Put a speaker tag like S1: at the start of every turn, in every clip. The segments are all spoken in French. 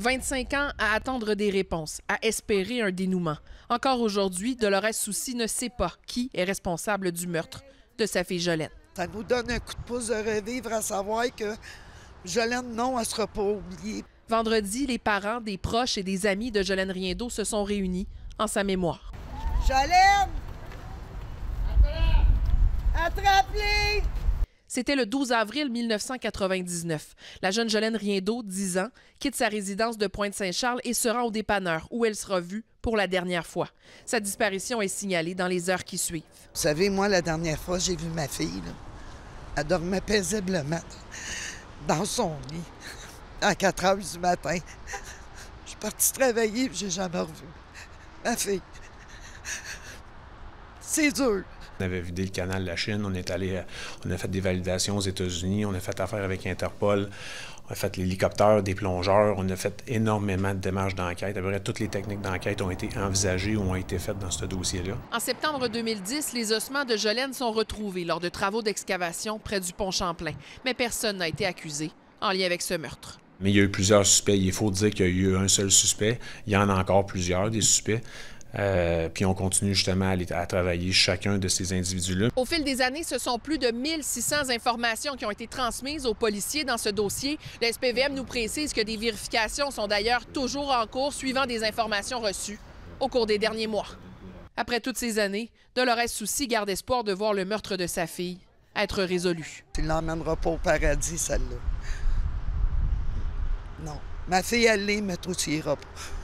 S1: 25 ans à attendre des réponses, à espérer un dénouement. Encore aujourd'hui, Dolores Soucy ne sait pas qui est responsable du meurtre de sa fille Jolène.
S2: Ça nous donne un coup de pouce de revivre à savoir que Jolène, non, elle ne sera pas oubliée.
S1: Vendredi, les parents, des proches et des amis de Jolène Riendo se sont réunis en sa mémoire.
S2: Jolène!
S1: C'était le 12 avril 1999. La jeune Jolène Riendo, 10 ans, quitte sa résidence de Pointe-Saint-Charles et se rend au dépanneur où elle sera vue pour la dernière fois. Sa disparition est signalée dans les heures qui suivent.
S2: Vous savez, moi, la dernière fois, j'ai vu ma fille. Elle dormait paisiblement dans son lit à 4 heures du matin. Je suis partie travailler et j'ai jamais revu ma fille. C'est dur.
S3: On avait vidé le canal de la Chine, on est allé, on a fait des validations aux États-Unis, on a fait affaire avec Interpol, on a fait l'hélicoptère, des plongeurs, on a fait énormément de démarches d'enquête. À peu près toutes les techniques d'enquête ont été envisagées ou ont été faites dans ce dossier-là.
S1: En septembre 2010, les ossements de Jolène sont retrouvés lors de travaux d'excavation près du pont Champlain, mais personne n'a été accusé en lien avec ce meurtre.
S3: Mais il y a eu plusieurs suspects. Il faut dire qu'il y a eu un seul suspect. Il y en a encore plusieurs, des suspects. Euh, puis on continue justement à, à, travailler chacun de ces individus-là.
S1: Au fil des années, ce sont plus de 1600 informations qui ont été transmises aux policiers dans ce dossier. Le SPVM nous précise que des vérifications sont d'ailleurs toujours en cours suivant des informations reçues au cours des derniers mois. Après toutes ces années, Dolores Soucy garde espoir de voir le meurtre de sa fille être résolu.
S2: Tu l'emmèneras pas au paradis, celle-là. Non. Ma fille, elle l'est, mais toi, tu iras pas.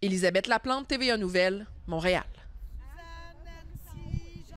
S1: Élisabeth Laplante, TVA Nouvelle, Montréal.